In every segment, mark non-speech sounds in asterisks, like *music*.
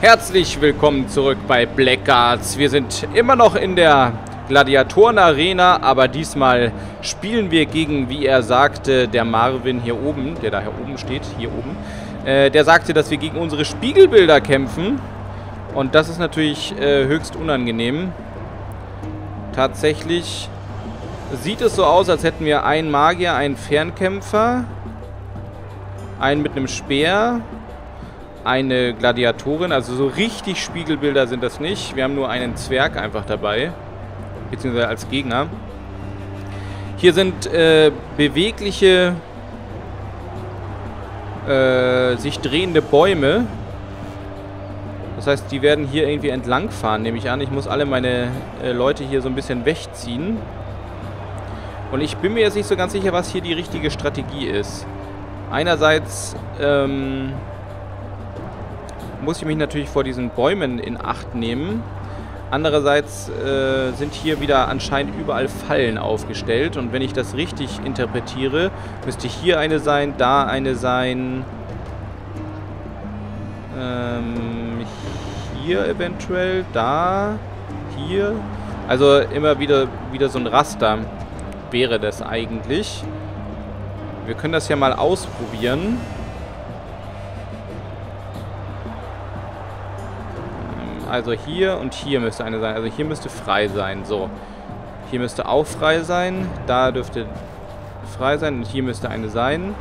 Herzlich willkommen zurück bei Blackguards. Wir sind immer noch in der Gladiatoren-Arena, aber diesmal spielen wir gegen, wie er sagte, der Marvin hier oben, der da hier oben steht, hier oben. Äh, der sagte, dass wir gegen unsere Spiegelbilder kämpfen. Und das ist natürlich äh, höchst unangenehm. Tatsächlich sieht es so aus, als hätten wir einen Magier, einen Fernkämpfer, einen mit einem Speer eine Gladiatorin. Also so richtig Spiegelbilder sind das nicht. Wir haben nur einen Zwerg einfach dabei. Beziehungsweise als Gegner. Hier sind äh, bewegliche, äh, sich drehende Bäume. Das heißt, die werden hier irgendwie entlangfahren, nehme ich an. Ich muss alle meine äh, Leute hier so ein bisschen wegziehen. Und ich bin mir jetzt nicht so ganz sicher, was hier die richtige Strategie ist. Einerseits ähm, muss ich mich natürlich vor diesen Bäumen in Acht nehmen. Andererseits äh, sind hier wieder anscheinend überall Fallen aufgestellt. Und wenn ich das richtig interpretiere, müsste hier eine sein, da eine sein. Ähm, hier eventuell, da, hier. Also immer wieder, wieder so ein Raster wäre das eigentlich. Wir können das ja mal ausprobieren. Also hier und hier müsste eine sein. Also hier müsste frei sein. So. Hier müsste auch frei sein. Da dürfte frei sein. Und hier müsste eine sein.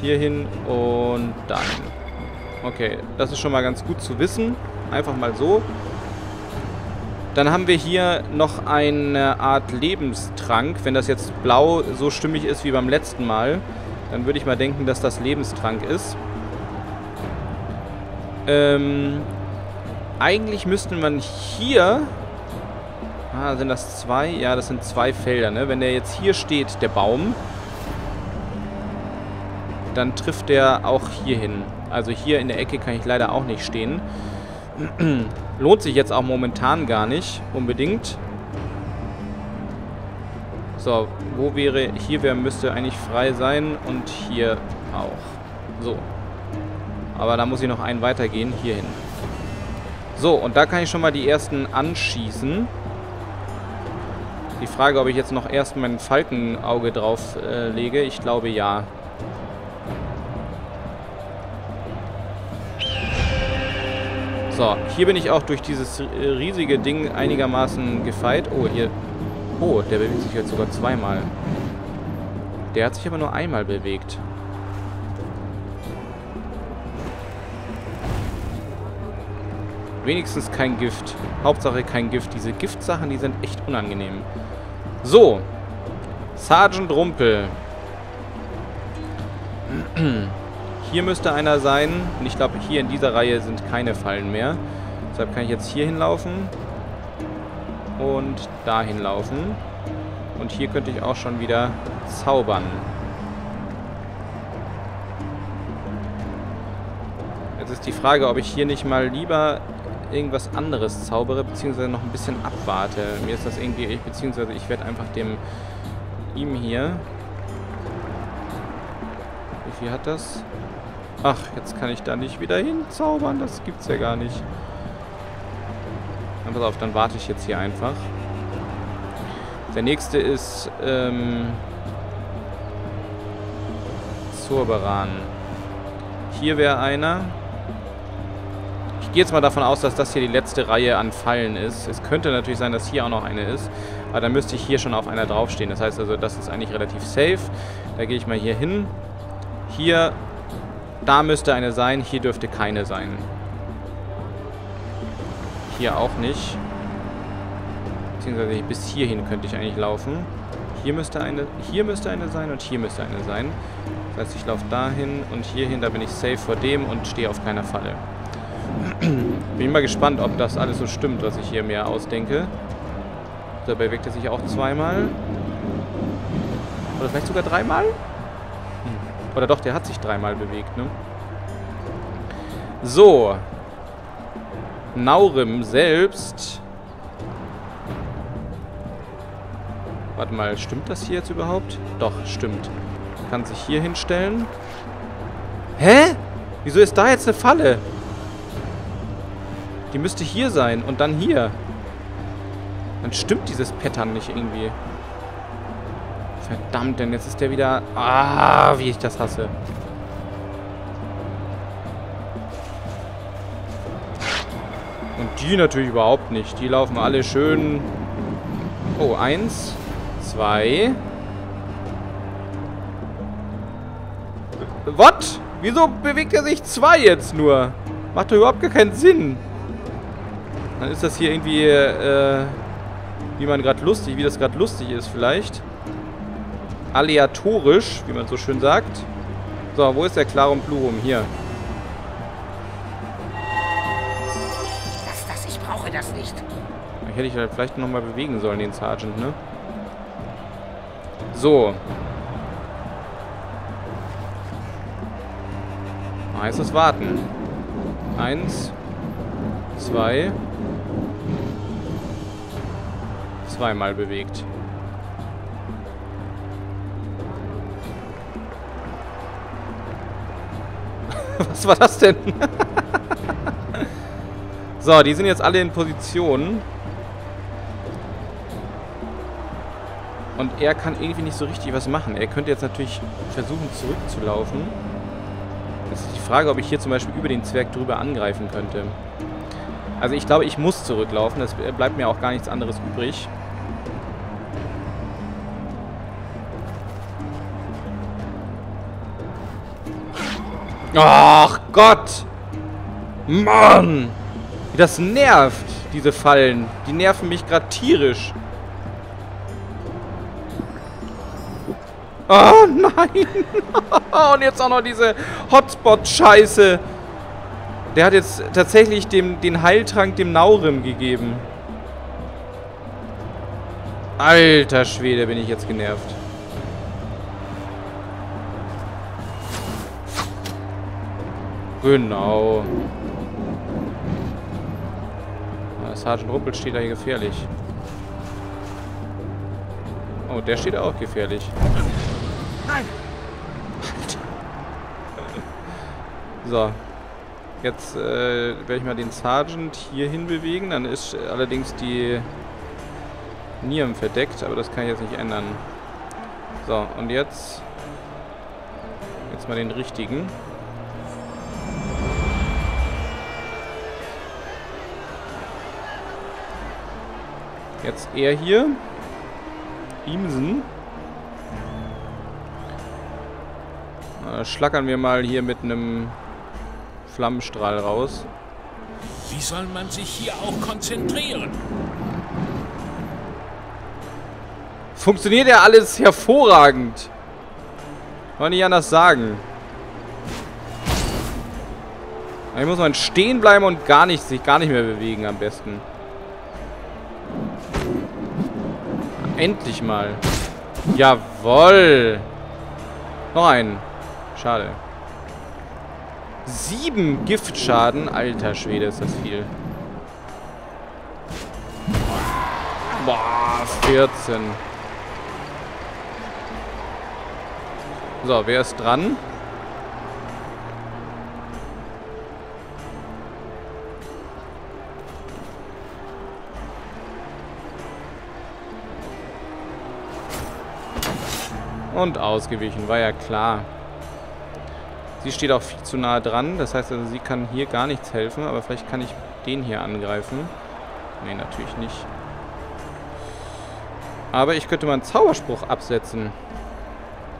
Hierhin und dahin. Okay, das ist schon mal ganz gut zu wissen. Einfach mal so. Dann haben wir hier noch eine Art Lebenstrank. Wenn das jetzt blau so stimmig ist wie beim letzten Mal, dann würde ich mal denken, dass das Lebenstrank ist. Ähm, eigentlich müsste man hier... Ah, sind das zwei? Ja, das sind zwei Felder, ne? Wenn der jetzt hier steht, der Baum, dann trifft der auch hier hin. Also hier in der Ecke kann ich leider auch nicht stehen. *clears throat* Lohnt sich jetzt auch momentan gar nicht unbedingt. So, wo wäre... Hier wäre, müsste eigentlich frei sein und hier auch. So. Aber da muss ich noch einen weitergehen, hier hin. So, und da kann ich schon mal die ersten anschießen. Die Frage, ob ich jetzt noch erst mein Falkenauge drauf äh, lege. Ich glaube ja. So, hier bin ich auch durch dieses riesige Ding einigermaßen gefeit. Oh, hier... Oh, der bewegt sich jetzt sogar zweimal. Der hat sich aber nur einmal bewegt. Wenigstens kein Gift. Hauptsache kein Gift. Diese Giftsachen, die sind echt unangenehm. So. Sergeant Rumpel. Hier müsste einer sein. Und ich glaube, hier in dieser Reihe sind keine Fallen mehr. Deshalb kann ich jetzt hier hinlaufen. Und dahin laufen. Und hier könnte ich auch schon wieder zaubern. Jetzt ist die Frage, ob ich hier nicht mal lieber irgendwas anderes zaubere, beziehungsweise noch ein bisschen abwarte. Mir ist das irgendwie, ich, beziehungsweise ich werde einfach dem, ihm hier, wie viel hat das? Ach, jetzt kann ich da nicht wieder hinzaubern, das gibt's ja gar nicht. Na, pass auf, dann warte ich jetzt hier einfach. Der nächste ist, ähm, Zurberan. Hier wäre einer. Ich gehe jetzt mal davon aus, dass das hier die letzte Reihe an Fallen ist. Es könnte natürlich sein, dass hier auch noch eine ist. Aber dann müsste ich hier schon auf einer draufstehen. Das heißt also, das ist eigentlich relativ safe. Da gehe ich mal hier hin. Hier, da müsste eine sein. Hier dürfte keine sein. Hier auch nicht. Beziehungsweise bis hierhin könnte ich eigentlich laufen. Hier müsste eine, hier müsste eine sein und hier müsste eine sein. Das heißt, ich laufe dahin und hierhin, da bin ich safe vor dem und stehe auf keiner Falle. Bin mal gespannt, ob das alles so stimmt, was ich hier mir ausdenke. Dabei bewegt er sich auch zweimal. Oder vielleicht sogar dreimal? Hm. Oder doch, der hat sich dreimal bewegt, ne? So. Naurim selbst. Warte mal, stimmt das hier jetzt überhaupt? Doch, stimmt. Kann sich hier hinstellen. Hä? Wieso ist da jetzt eine Falle? Die müsste hier sein und dann hier. Dann stimmt dieses Pattern nicht irgendwie. Verdammt, denn jetzt ist der wieder... Ah, wie ich das hasse. Und die natürlich überhaupt nicht. Die laufen alle schön... Oh, eins, zwei... What? Wieso bewegt er sich zwei jetzt nur? Macht doch überhaupt gar keinen Sinn. Dann ist das hier irgendwie, äh, wie man gerade lustig, wie das gerade lustig ist vielleicht. Aleatorisch, wie man so schön sagt. So, wo ist der Clarum Plurum? Hier. Lass das, ich brauche das nicht. Ich hätte ich vielleicht nochmal bewegen sollen, den Sergeant, ne? So. Heißt es warten. Eins. Zwei. Zweimal bewegt. *laughs* Was war das denn? *laughs* so, die sind jetzt alle in Position. Und er kann irgendwie nicht so richtig was machen. Er könnte jetzt natürlich versuchen zurückzulaufen. Das ist die Frage, ob ich hier zum Beispiel über den Zwerg drüber angreifen könnte. Also ich glaube, ich muss zurücklaufen. Es bleibt mir auch gar nichts anderes übrig. Ach Gott! Mann! Wie das nervt, diese Fallen. Die nerven mich gerade tierisch. Oh *laughs* nein! *laughs* Und jetzt auch noch diese Hotspot-Scheiße. Der hat jetzt tatsächlich dem, den Heiltrank dem Naurim gegeben. Alter Schwede, bin ich jetzt genervt. Genau. Sergeant Ruppel steht da hier gefährlich. Oh, der steht auch gefährlich. Nein! *laughs* So. Jetzt äh, werde ich mal den Sergeant hier hin bewegen. Dann ist allerdings die Nieren verdeckt, aber das kann ich jetzt nicht ändern. So, und jetzt... Jetzt mal den richtigen. Jetzt er hier. Imsen. Äh, schlackern wir mal hier mit einem Flammenstrahl raus. Wie soll man sich hier auch konzentrieren? Funktioniert ja alles hervorragend. Kann nicht anders sagen. Ich muss mal stehen bleiben und gar nicht, sich gar nicht mehr bewegen am besten. Endlich mal. Jawoll. Noch einen. Schade. Sieben Giftschaden. Alter Schwede, ist das viel. Boah, 14. So, wer ist dran? Und ausgewichen, war ja klar. Sie steht auch viel zu nah dran. Das heißt also, sie kann hier gar nichts helfen. Aber vielleicht kann ich den hier angreifen. Nee, natürlich nicht. Aber ich könnte mal einen Zauberspruch absetzen.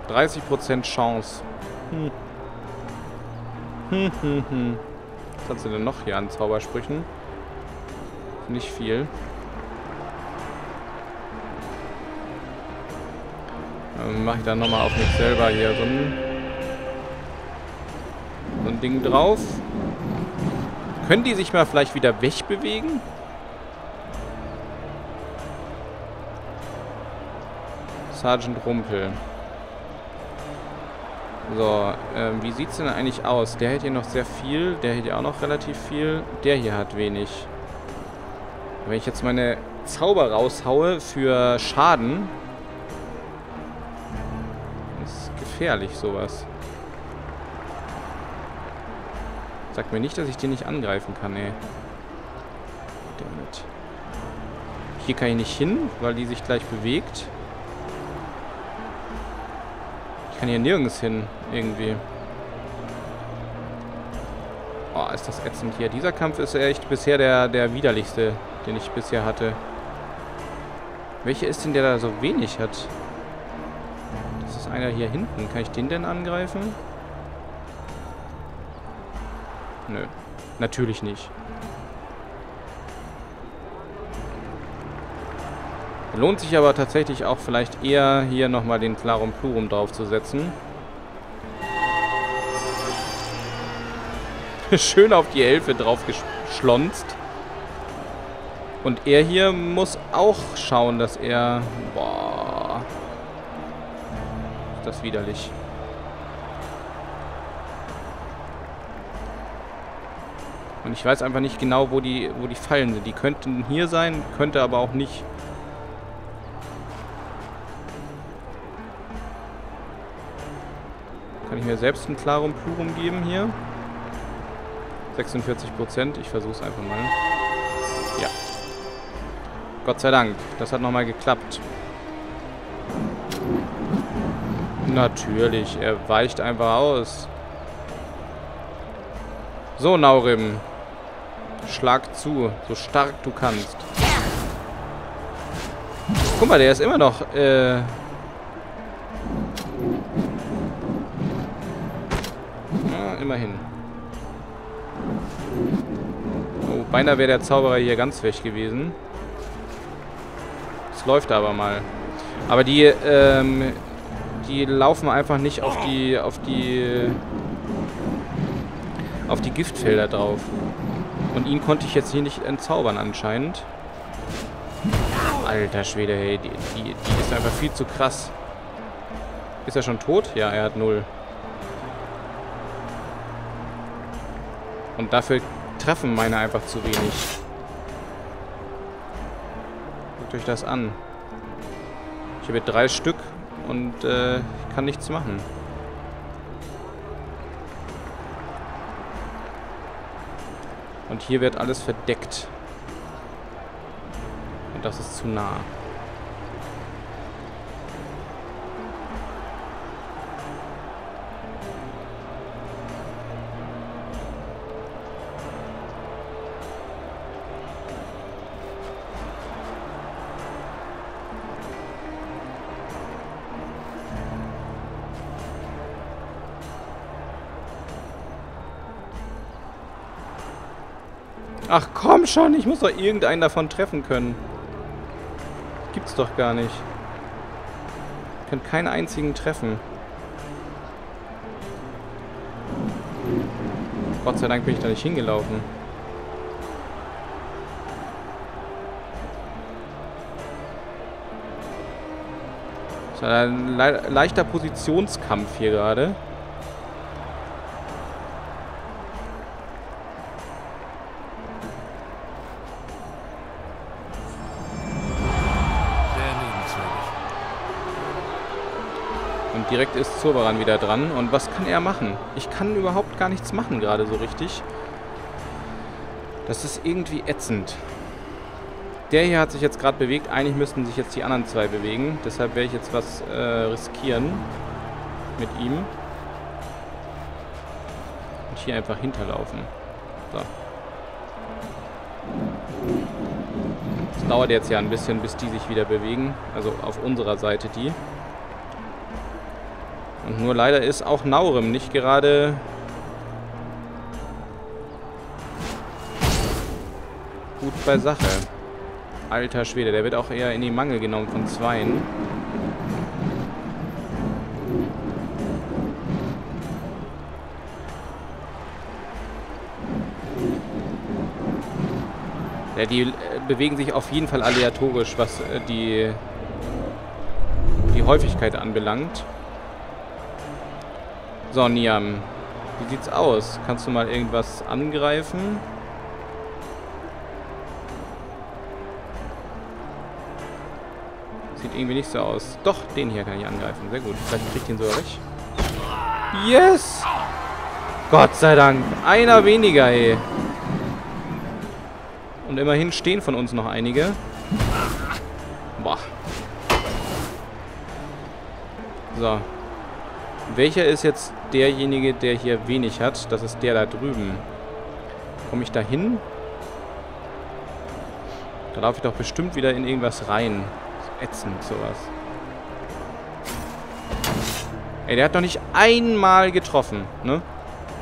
30% Chance. Hm. Hm, hm, hm. Was hat sie denn noch hier an Zaubersprüchen? Nicht viel. Dann mache ich dann nochmal auf mich selber hier so ein, so ein Ding drauf. Können die sich mal vielleicht wieder wegbewegen? Sergeant Rumpel. So, ähm, wie sieht es denn eigentlich aus? Der hält hier noch sehr viel, der hält hier auch noch relativ viel, der hier hat wenig. Wenn ich jetzt meine Zauber raushaue für Schaden, gefährlich, sowas. Sagt mir nicht, dass ich den nicht angreifen kann, ey. Dammit. Hier kann ich nicht hin, weil die sich gleich bewegt. Ich kann hier nirgends hin, irgendwie. Oh, ist das ätzend hier. Dieser Kampf ist echt bisher der, der widerlichste, den ich bisher hatte. Welcher ist denn, der da so wenig hat? Einer hier hinten. Kann ich den denn angreifen? Nö. Natürlich nicht. Lohnt sich aber tatsächlich auch vielleicht eher hier nochmal den Clarum Plurum draufzusetzen. *laughs* Schön auf die Elfe drauf geschlonzt. Und er hier muss auch schauen, dass er... Boah. Das widerlich. Und ich weiß einfach nicht genau, wo die, wo die Fallen sind. Die könnten hier sein, könnte aber auch nicht. Kann ich mir selbst ein Clarum Plurum geben hier? 46 Prozent. Ich versuche es einfach mal. Ja. Gott sei Dank. Das hat nochmal geklappt. Natürlich. Er weicht einfach aus. So, Naurim. Schlag zu. So stark du kannst. Guck mal, der ist immer noch... Äh ja, immerhin. Oh, beinahe wäre der Zauberer hier ganz weg gewesen. Es läuft aber mal. Aber die, ähm, die laufen einfach nicht auf die, auf die, auf die Giftfelder drauf. Und ihn konnte ich jetzt hier nicht entzaubern anscheinend. Alter Schwede, hey, die, die, die ist einfach viel zu krass. Ist er schon tot? Ja, er hat null. Und dafür treffen meine einfach zu wenig. Guckt euch das an. Ich habe drei Stück und äh, kann nichts machen. Und hier wird alles verdeckt. Und das ist zu nah. Ach komm schon, ich muss doch irgendeinen davon treffen können. Gibt's doch gar nicht. Ich kann keinen einzigen treffen. Gott sei Dank bin ich da nicht hingelaufen. Das ist ein le leichter Positionskampf hier gerade. Direkt ist Zurbaran wieder dran. Und was kann er machen? Ich kann überhaupt gar nichts machen gerade so richtig. Das ist irgendwie ätzend. Der hier hat sich jetzt gerade bewegt. Eigentlich müssten sich jetzt die anderen zwei bewegen. Deshalb werde ich jetzt was äh, riskieren mit ihm. Und hier einfach hinterlaufen. So. Es dauert jetzt ja ein bisschen, bis die sich wieder bewegen. Also auf unserer Seite die. Und nur leider ist auch Naurem nicht gerade... gut bei Sache. Alter Schwede, der wird auch eher in die Mangel genommen von Zweien. Ja, die äh, bewegen sich auf jeden Fall aleatorisch, was äh, die, die Häufigkeit anbelangt. So, Niam. Wie sieht's aus? Kannst du mal irgendwas angreifen? Sieht irgendwie nicht so aus. Doch, den hier kann ich angreifen. Sehr gut. Vielleicht kriegt ihn sogar weg. Yes! Gott sei Dank. Einer weniger, ey. Und immerhin stehen von uns noch einige. Boah. So. Welcher ist jetzt derjenige, der hier wenig hat? Das ist der da drüben. Komme ich da hin? Da laufe ich doch bestimmt wieder in irgendwas rein. Ätzend, sowas. Ey, der hat noch nicht einmal getroffen, ne?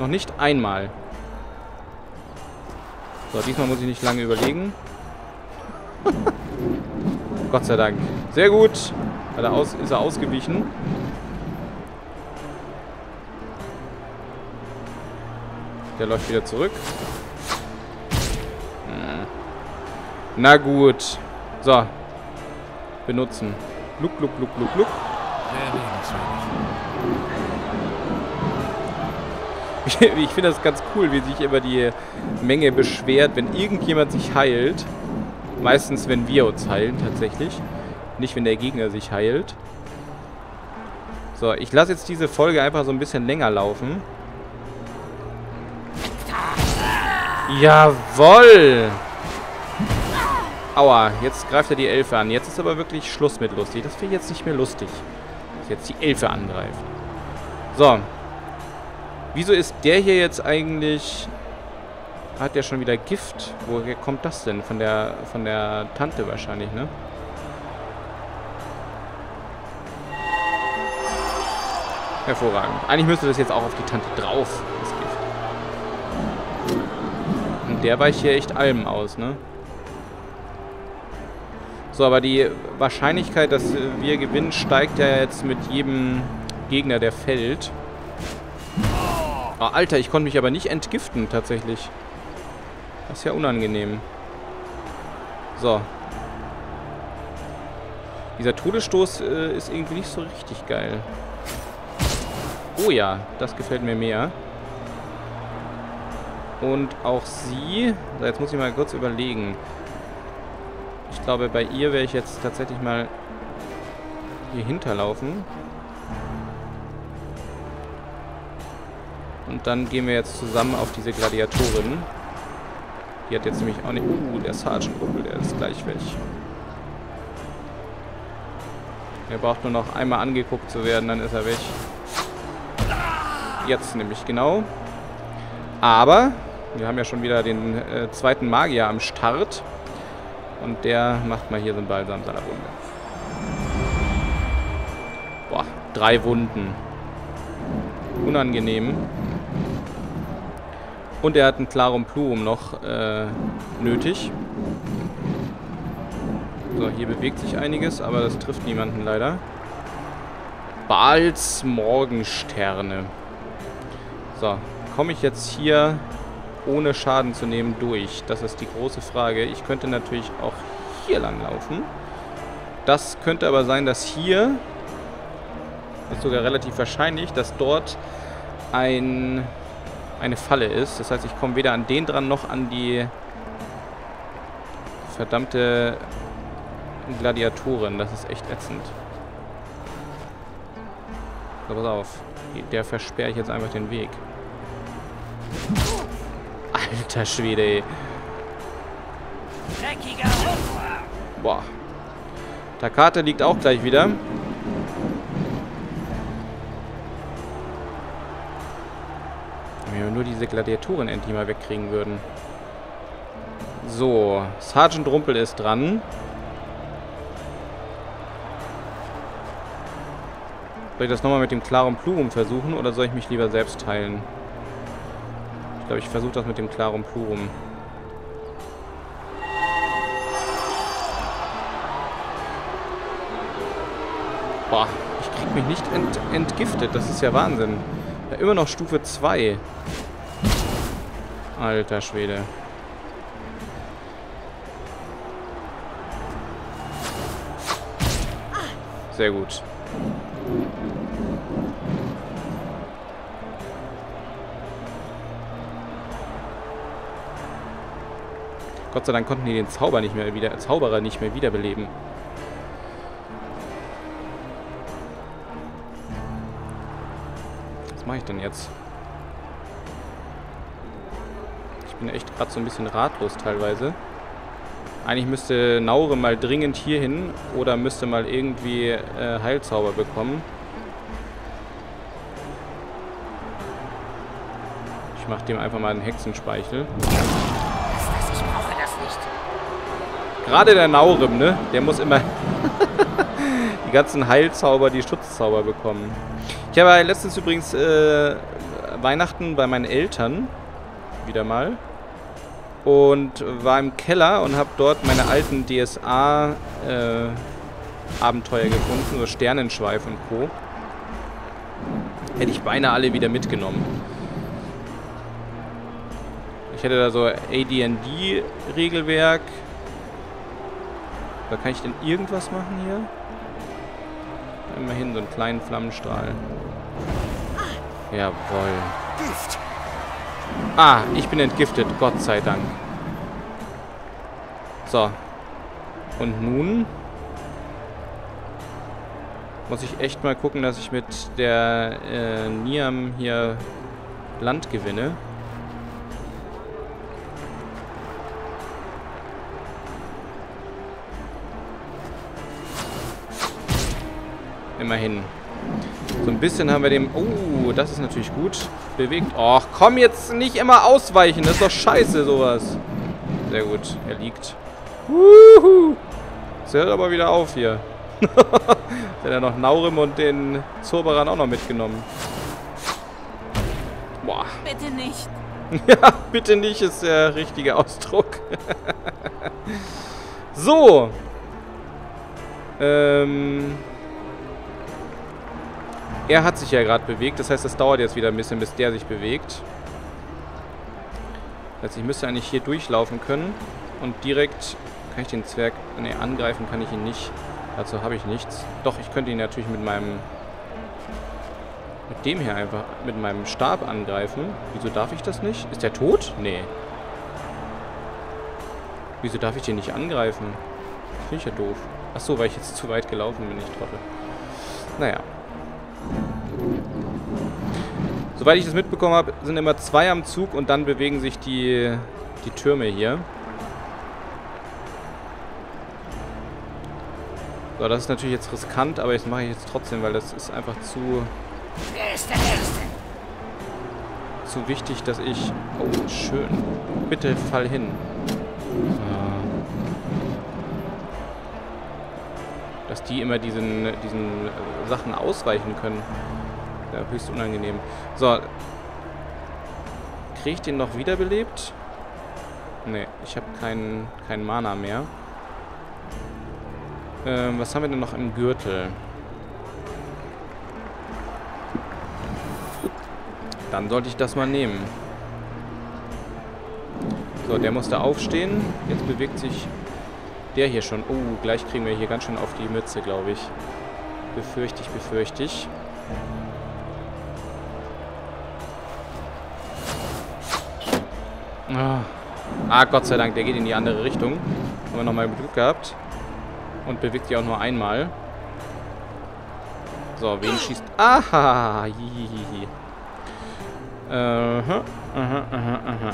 Noch nicht einmal. So, diesmal muss ich nicht lange überlegen. *laughs* Gott sei Dank. Sehr gut. Ist er ausgewichen. Der läuft wieder zurück. Hm. Na gut. So. Benutzen. Look, look, look, look, look. Ich finde das ganz cool, wie sich immer die Menge beschwert, wenn irgendjemand sich heilt. Meistens, wenn wir uns heilen, tatsächlich. Nicht, wenn der Gegner sich heilt. So, ich lasse jetzt diese Folge einfach so ein bisschen länger laufen. Jawoll! Aua, jetzt greift er die Elfe an. Jetzt ist aber wirklich Schluss mit lustig. Das finde ich jetzt nicht mehr lustig. Dass jetzt die Elfe angreift. So. Wieso ist der hier jetzt eigentlich... Hat der schon wieder Gift? Woher kommt das denn? Von der, von der Tante wahrscheinlich, ne? Hervorragend. Eigentlich müsste das jetzt auch auf die Tante drauf. Und der weicht hier echt allem aus, ne? So, aber die Wahrscheinlichkeit, dass wir gewinnen, steigt ja jetzt mit jedem Gegner, der fällt. Oh, Alter, ich konnte mich aber nicht entgiften, tatsächlich. Das ist ja unangenehm. So. Dieser Todesstoß äh, ist irgendwie nicht so richtig geil. Oh ja, das gefällt mir mehr. Und auch sie... So, jetzt muss ich mal kurz überlegen. Ich glaube, bei ihr werde ich jetzt tatsächlich mal hier hinterlaufen. Und dann gehen wir jetzt zusammen auf diese Gladiatorin. Die hat jetzt nämlich auch nicht... Uh, der Sergeant Ruppel, der ist gleich weg. Er braucht nur noch einmal angeguckt zu werden, dann ist er weg. Jetzt nämlich, genau. Aber wir haben ja schon wieder den äh, zweiten Magier am Start. Und der macht mal hier so einen Balsam seiner Wunde. Boah, drei Wunden. Unangenehm. Und er hat ein Clarum Plurum noch äh, nötig. So, hier bewegt sich einiges, aber das trifft niemanden leider. Bals Morgensterne. So, komme ich jetzt hier ohne Schaden zu nehmen durch? Das ist die große Frage. Ich könnte natürlich auch hier lang laufen. Das könnte aber sein, dass hier, ist sogar relativ wahrscheinlich, dass dort ein eine Falle ist. Das heißt, ich komme weder an den dran noch an die verdammte Gladiatorin. Das ist echt ätzend. So, pass auf. Der versperre ich jetzt einfach den Weg. *laughs* Alter Schwede, ey. Boah. Takate liegt auch gleich wieder. Wenn wir nur diese Gladiatoren endlich mal wegkriegen würden. So, Sergeant Rumpel ist dran. Soll ich das nochmal mit dem klaren Plurum versuchen oder soll ich mich lieber selbst teilen? Ich glaube, ich versuche das mit dem klaren Plurum. Boah, ich krieg mich nicht ent entgiftet. Das ist ja Wahnsinn. Ja, immer noch Stufe 2. Alter Schwede. Sehr gut. Gott sei Dank konnten die den Zauber nicht mehr wieder, Zauberer nicht mehr wiederbeleben. Was mache ich denn jetzt? Ich bin echt gerade so ein bisschen ratlos teilweise. Eigentlich müsste Naure mal dringend hier hin oder müsste mal irgendwie äh, Heilzauber bekommen. Ich mach dem einfach mal einen Hexenspeichel. Gerade der Naurim, ne? Der muss immer *laughs* die ganzen Heilzauber, die Schutzzauber bekommen. Ich habe letztens übrigens äh, Weihnachten bei meinen Eltern wieder mal und war im Keller und habe dort meine alten DSA äh, Abenteuer gefunden, so Sternenschweif und Co. Hätte ich beinahe alle wieder mitgenommen. Ich hätte da so AD&D-Regelwerk. Da kann ich denn irgendwas machen hier? Immerhin so einen kleinen Flammenstrahl. Jawoll. Ah, ich bin entgiftet, Gott sei Dank. So. Und nun muss ich echt mal gucken, dass ich mit der äh, Niam hier Land gewinne. Immerhin. So ein bisschen haben wir dem... Oh, das ist natürlich gut. Bewegt. Och, komm jetzt nicht immer ausweichen. Das ist doch scheiße, sowas. Sehr gut. Er liegt. Wuhu. Es hört aber wieder auf hier. *laughs* Hat er noch Naurim und den Zauberern auch noch mitgenommen. Boah. *laughs* Bitte nicht. Ja, bitte nicht ist der richtige Ausdruck. *laughs* so. Ähm... Er hat sich ja gerade bewegt, das heißt, das dauert jetzt wieder ein bisschen, bis der sich bewegt. Das heißt, ich müsste eigentlich hier durchlaufen können und direkt kann ich den Zwerg... Ne, angreifen kann ich ihn nicht. Dazu habe ich nichts. Doch, ich könnte ihn natürlich mit meinem... Mit dem hier einfach, mit meinem Stab angreifen. Wieso darf ich das nicht? Ist der tot? Nee. Wieso darf ich den nicht angreifen? Finde ich ja doof. Achso, weil ich jetzt zu weit gelaufen bin, ich trottel. Naja. Soweit ich das mitbekommen habe, sind immer zwei am Zug und dann bewegen sich die, die Türme hier. So, das ist natürlich jetzt riskant, aber das mache ich jetzt trotzdem, weil das ist einfach zu, zu wichtig, dass ich... Oh, schön. Bitte fall hin. Ah. Dass die immer diesen, diesen äh, Sachen ausweichen können. Ja, höchst unangenehm. So. Kriege ich den noch wiederbelebt? Ne, ich habe keinen kein Mana mehr. Ähm, was haben wir denn noch im Gürtel? Dann sollte ich das mal nehmen. So, der musste aufstehen. Jetzt bewegt sich der hier schon. Oh, gleich kriegen wir hier ganz schön auf die Mütze, glaube ich. Befürchte ich, befürchte ich. Ah. Gott sei Dank, der geht in die andere Richtung. Haben wir nochmal Glück gehabt. Und bewegt sich auch nur einmal. So, wen schießt... Aha! Aha, aha, aha, aha.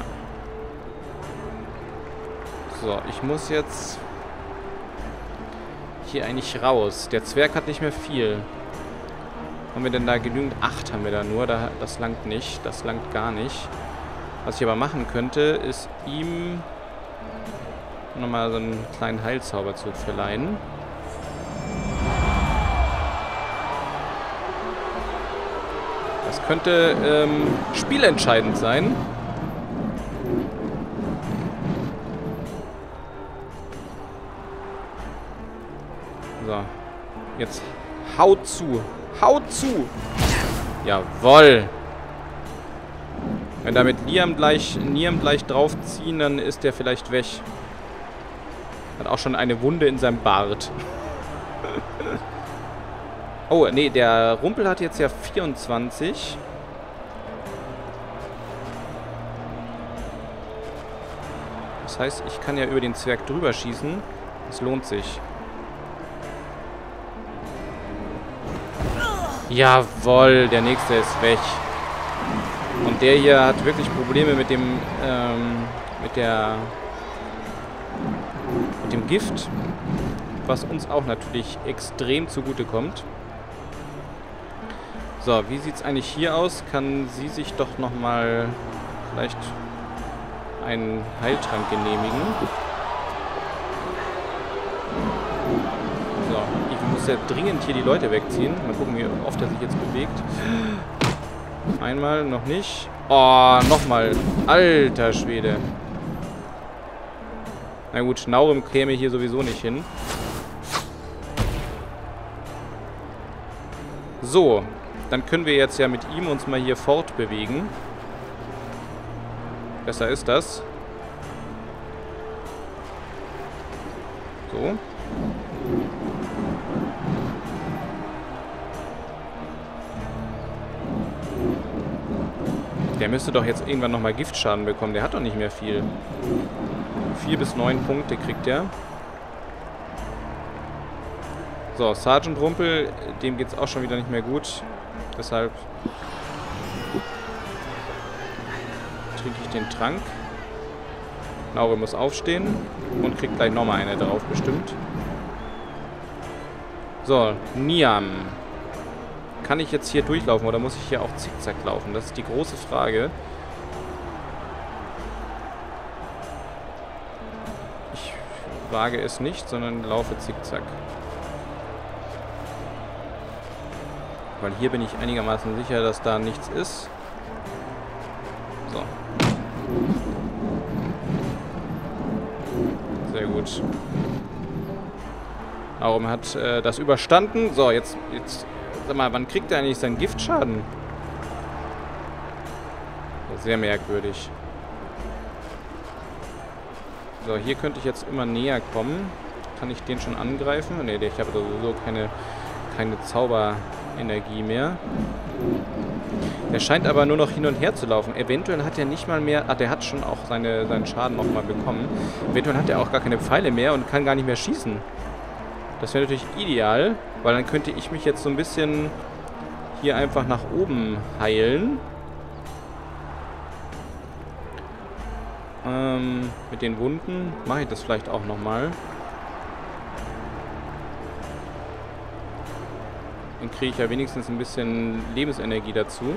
So, ich muss jetzt hier eigentlich raus. Der Zwerg hat nicht mehr viel. Haben wir denn da genügend? Acht haben wir da nur. Da, das langt nicht. Das langt gar nicht. Was ich aber machen könnte, ist ihm nochmal so einen kleinen Heilzauber zu verleihen. Das könnte ähm, spielentscheidend sein. So. Jetzt haut zu. Haut zu. Jawoll. Wenn damit Liam gleich, Liam gleich draufziehen, dann ist der vielleicht weg. Hat auch schon eine Wunde in seinem Bart. *laughs* oh, nee, der Rumpel hat jetzt ja 24. Das heißt, ich kann ja über den Zwerg drüber schießen. Das lohnt sich. Jawoll, der nächste ist weg. Und der hier hat wirklich Probleme mit dem, ähm, mit der mit dem Gift, was uns auch natürlich extrem zugutekommt. So, wie sieht es eigentlich hier aus? Kann sie sich doch nochmal vielleicht einen Heiltrank genehmigen? So, ich muss ja dringend hier die Leute wegziehen. Mal gucken, wie oft er sich jetzt bewegt. Einmal, noch nicht. Oh, nochmal. Alter Schwede. Na gut, Naurim käme hier sowieso nicht hin. So, dann können wir jetzt ja mit ihm uns mal hier fortbewegen. Besser ist das. So. Der müsste doch jetzt irgendwann nochmal Giftschaden bekommen. Der hat doch nicht mehr viel. Vier bis neun Punkte kriegt er. So, Sergeant Rumpel, dem geht es auch schon wieder nicht mehr gut. Deshalb trinke ich den Trank. Naure muss aufstehen und kriegt gleich nochmal eine drauf bestimmt. So, Niam. Kann ich jetzt hier durchlaufen oder muss ich hier auch zickzack laufen? Das ist die große Frage. Ich wage es nicht, sondern laufe zickzack. Weil hier bin ich einigermaßen sicher, dass da nichts ist. So. Sehr gut. Warum hat äh, das überstanden? So, jetzt, jetzt Sag mal, wann kriegt er eigentlich seinen Giftschaden? Sehr merkwürdig. So, hier könnte ich jetzt immer näher kommen. Kann ich den schon angreifen? Ne, ich habe sowieso keine, keine Zauberenergie mehr. Der scheint aber nur noch hin und her zu laufen. Eventuell hat er nicht mal mehr... Ah, der hat schon auch seine, seinen Schaden nochmal bekommen. Eventuell hat er auch gar keine Pfeile mehr und kann gar nicht mehr schießen. Das wäre natürlich ideal, weil dann könnte ich mich jetzt so ein bisschen hier einfach nach oben heilen. Ähm, mit den Wunden mache ich das vielleicht auch nochmal. Dann kriege ich ja wenigstens ein bisschen Lebensenergie dazu.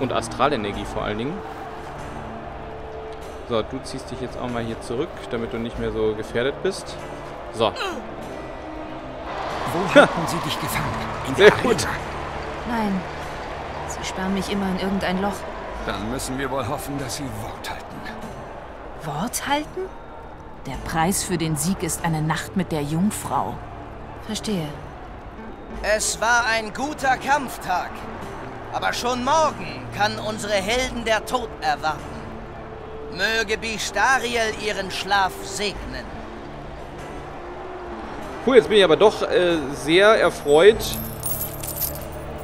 Und Astralenergie vor allen Dingen. So, du ziehst dich jetzt auch mal hier zurück, damit du nicht mehr so gefährdet bist. So. Wo halten sie dich gefangen? In Sehr gut. Nein. Sie sperren mich immer in irgendein Loch. Dann müssen wir wohl hoffen, dass sie Wort halten. Wort halten? Der Preis für den Sieg ist eine Nacht mit der Jungfrau. Verstehe. Es war ein guter Kampftag. Aber schon morgen kann unsere Helden der Tod erwarten. Möge Bistariel ihren Schlaf segnen. Puh, jetzt bin ich aber doch äh, sehr erfreut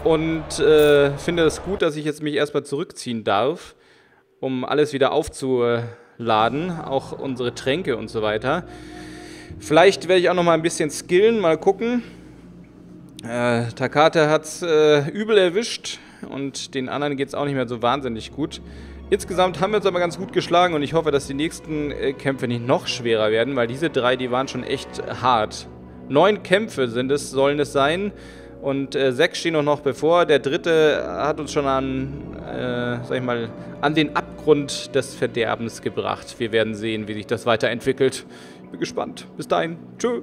und äh, finde es gut, dass ich jetzt mich erstmal zurückziehen darf, um alles wieder aufzuladen, auch unsere Tränke und so weiter. Vielleicht werde ich auch noch mal ein bisschen skillen, mal gucken. Äh, Takate hat es äh, übel erwischt und den anderen geht es auch nicht mehr so wahnsinnig gut. Insgesamt haben wir uns aber ganz gut geschlagen und ich hoffe, dass die nächsten äh, Kämpfe nicht noch schwerer werden, weil diese drei, die waren schon echt hart. Neun Kämpfe sind es, sollen es sein. Und äh, sechs stehen noch bevor. Der dritte hat uns schon an, äh, sag ich mal, an den Abgrund des Verderbens gebracht. Wir werden sehen, wie sich das weiterentwickelt. Bin gespannt. Bis dahin. Tschüss.